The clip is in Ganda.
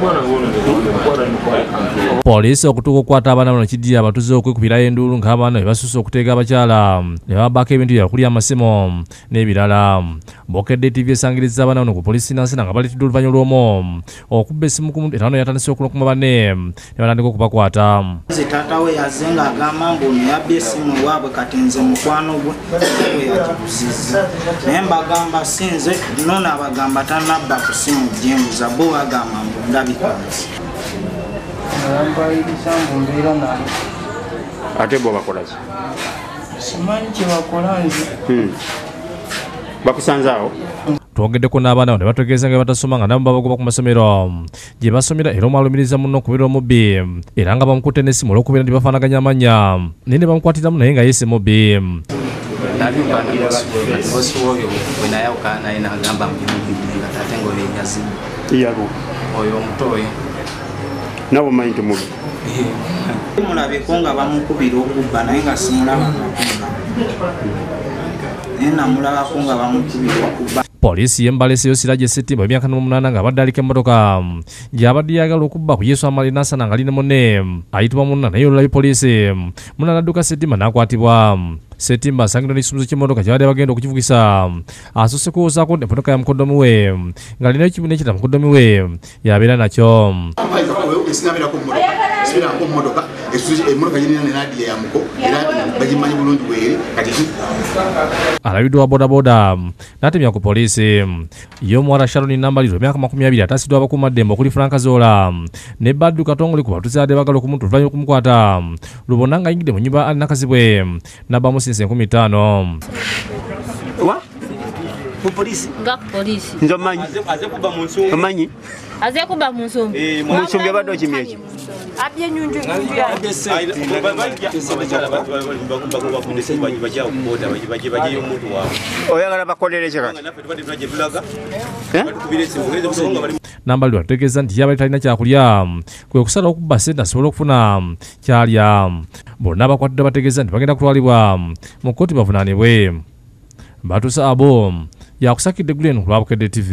bwana uone. Ndio bwana nilikuwa poliisi okutuuka okukwata abaana bano kiddiya abatuze okwekubirayo enduulu ng'abaana bwe basusse okuteega abakyala ne babako ebintu byakulya amasimu n'ebirala. Bokedde tv esangiriza abaana bano ku poliisi nansena nga baleetedde oluvannyuma lw'omu okubba essimu ku muntu era bano yatandise okulokuma banne ne batandika okubakwata. Nze taata we yazze ng'agamba mbu ono yabbye essimu ewaabwe kati nze mukwano gwe we yagibuzizza naye mbagamba si nze nono abagamba tanabba ku ssimu gyenguza bo bagamba mbu ndabikazi ayambayiriza mbu mbeera nayo ate bo bakolaki simanyi kyebakola nze. Bakusanze awo. Twogeddeko n'abaana bano ne bategeeza nga batasoma nga nabo babagoba ku masomero. Gye basomera era omu alumiriza munno okubeera omubbi era nga bamukutte n'essimu olw'okubeera nti bafaanaganya amannya. Naye ne bamukwatiramu naye nga yeese mubbi. Nabyukana bosi woyo bwe nayawukana naye nagamba nga tate ngaoyo enyazi oyo omuto oyo nabo manyi nti mubi mulabeko nga bamukubira okubba naye nga simulaba nakubba naye namulabako nga bamukubira okubba. Poliisi yembaleseyo sirajja esettimba emyaka nomunaana nga abadde aliko emmotoka. Gy'abadde yagala okubba ku yesu amali nasana nga ali ne munne ayitibwa munna naye olulabi poliisi. Munna nadduka settimba n'akwatibwa. Settimba asangidwa n'ekisumuzo ky'emmotoka kyabadde bagenda okukivugisa. Asose kuwozaako emmotoka ya mukoddomi we ng'alinayo kimu n'ekirala mukoddomi we yabeera nakyo esinabirako mumotoka esibirako mumotoka emotoka girina nenadiya yamuko era bagimanyi bulungi bweri kati alabiddwa wa bodaboda n'atemya ku poliisi ye omuwala sharon nambaliro emyaka makumi abiri atasiddwa abakuumaddembe okuli franka zola ne baddu katongole ku batuze adde bagala okumuntu oluvannyuma okumukwata lubona nga ayingidde mu nyumba ali nakazibwe nabbamu sinsa enkumi ttaano ku polisi nga ku polisi nze omanyi omanyi aze kuba mu nsumbi mu nsumbi abadde okimya abye enyunju yange oyagala bakolere kyekati nambalirwa ategeeza nti yabali talina kyakulya kwe kusala okubba sente asobole okufuna kyalya bonna abakwatiddwa bategeeza nti bagenda kutwalibwa mu kkooti bavunaanibwe mbatuse abo yakusakidde gulenu olwa bukedde tv